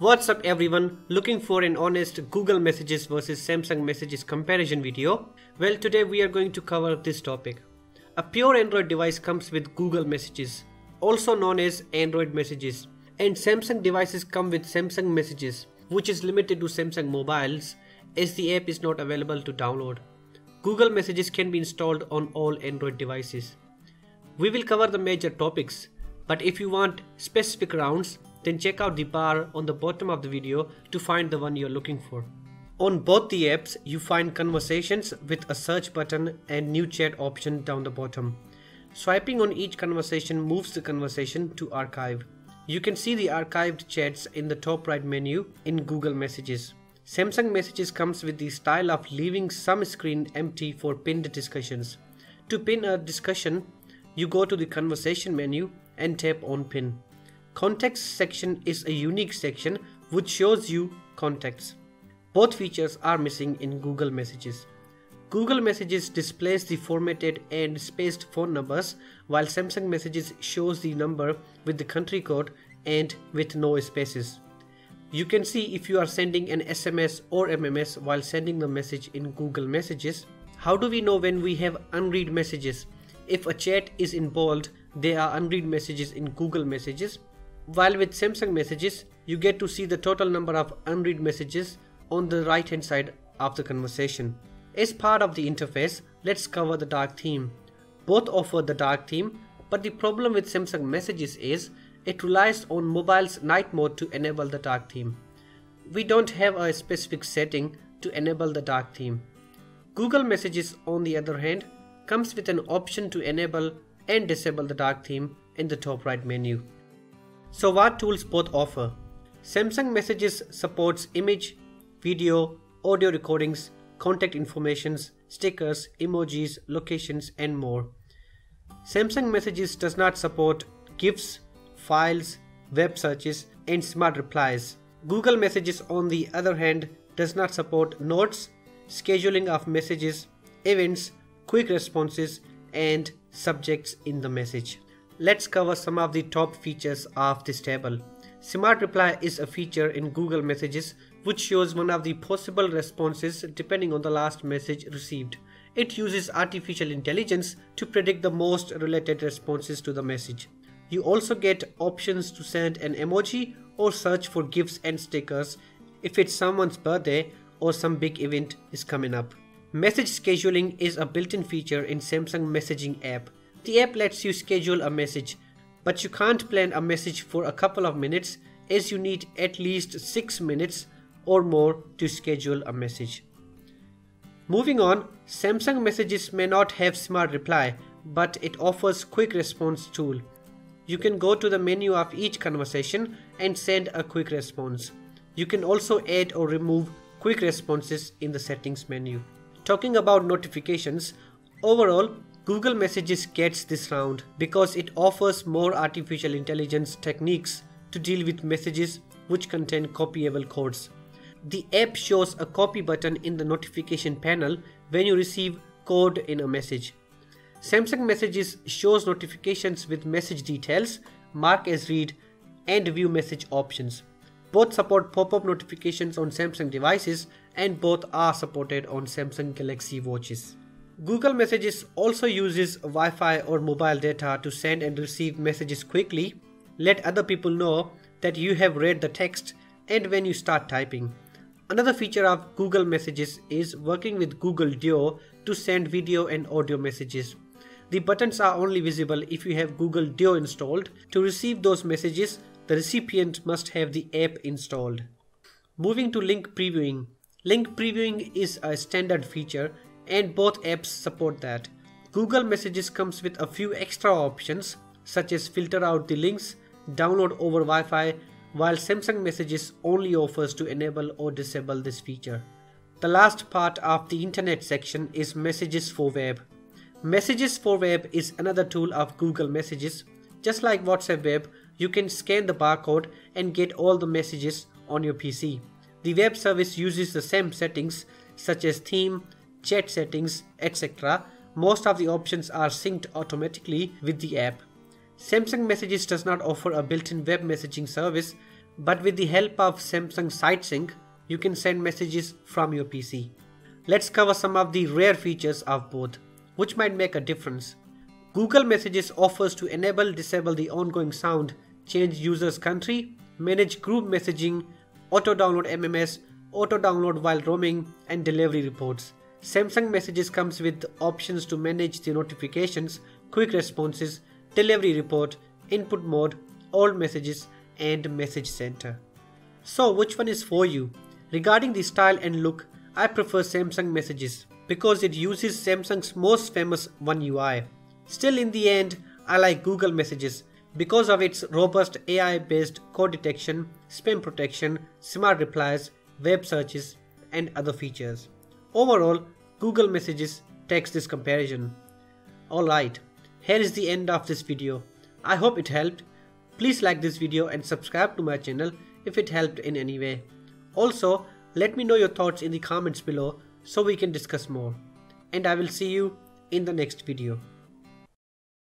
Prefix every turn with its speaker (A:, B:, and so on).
A: What's up everyone, looking for an honest Google Messages versus Samsung Messages comparison video? Well today we are going to cover this topic. A pure Android device comes with Google Messages, also known as Android Messages, and Samsung devices come with Samsung Messages, which is limited to Samsung mobiles as the app is not available to download. Google Messages can be installed on all Android devices. We will cover the major topics, but if you want specific rounds, then check out the bar on the bottom of the video to find the one you're looking for. On both the apps, you find conversations with a search button and new chat option down the bottom. Swiping on each conversation moves the conversation to archive. You can see the archived chats in the top right menu in Google Messages. Samsung Messages comes with the style of leaving some screen empty for pinned discussions. To pin a discussion, you go to the conversation menu and tap on pin. Contacts section is a unique section which shows you contacts. Both features are missing in Google Messages. Google Messages displays the formatted and spaced phone numbers while Samsung Messages shows the number with the country code and with no spaces. You can see if you are sending an SMS or MMS while sending the message in Google Messages. How do we know when we have unread messages? If a chat is in bold, there are unread messages in Google Messages. While with Samsung Messages, you get to see the total number of unread messages on the right hand side of the conversation. As part of the interface, let's cover the dark theme. Both offer the dark theme, but the problem with Samsung Messages is it relies on mobile's night mode to enable the dark theme. We don't have a specific setting to enable the dark theme. Google Messages on the other hand comes with an option to enable and disable the dark theme in the top right menu. So what tools both offer? Samsung Messages supports image, video, audio recordings, contact informations, stickers, emojis, locations and more. Samsung Messages does not support GIFs, files, web searches and smart replies. Google Messages on the other hand does not support notes, scheduling of messages, events, quick responses and subjects in the message. Let's cover some of the top features of this table. Smart Reply is a feature in Google Messages which shows one of the possible responses depending on the last message received. It uses artificial intelligence to predict the most related responses to the message. You also get options to send an emoji or search for GIFs and stickers if it's someone's birthday or some big event is coming up. Message scheduling is a built-in feature in Samsung messaging app. The app lets you schedule a message, but you can't plan a message for a couple of minutes as you need at least 6 minutes or more to schedule a message. Moving on, Samsung Messages may not have smart reply, but it offers quick response tool. You can go to the menu of each conversation and send a quick response. You can also add or remove quick responses in the settings menu. Talking about notifications, overall Google Messages gets this round because it offers more artificial intelligence techniques to deal with messages which contain copyable codes. The app shows a copy button in the notification panel when you receive code in a message. Samsung Messages shows notifications with message details, mark as read, and view message options. Both support pop-up notifications on Samsung devices and both are supported on Samsung Galaxy watches. Google Messages also uses Wi-Fi or mobile data to send and receive messages quickly, let other people know that you have read the text and when you start typing. Another feature of Google Messages is working with Google Duo to send video and audio messages. The buttons are only visible if you have Google Duo installed. To receive those messages, the recipient must have the app installed. Moving to link previewing. Link previewing is a standard feature and both apps support that. Google Messages comes with a few extra options such as filter out the links, download over Wi-Fi while Samsung Messages only offers to enable or disable this feature. The last part of the internet section is Messages for Web. Messages for Web is another tool of Google Messages. Just like WhatsApp Web, you can scan the barcode and get all the messages on your PC. The web service uses the same settings such as theme, chat settings, etc. Most of the options are synced automatically with the app. Samsung Messages does not offer a built-in web messaging service, but with the help of Samsung SideSync, you can send messages from your PC. Let's cover some of the rare features of both, which might make a difference. Google Messages offers to enable disable the ongoing sound, change user's country, manage group messaging, auto download MMS, auto download while roaming, and delivery reports. Samsung Messages comes with options to manage the notifications, quick responses, delivery report, input mode, old messages, and message center. So which one is for you? Regarding the style and look, I prefer Samsung Messages because it uses Samsung's most famous One UI. Still in the end, I like Google Messages because of its robust AI based code detection, spam protection, smart replies, web searches, and other features. Overall, Google Messages takes this comparison. Alright, here is the end of this video. I hope it helped. Please like this video and subscribe to my channel if it helped in any way. Also, let me know your thoughts in the comments below so we can discuss more. And I will see you in the next video.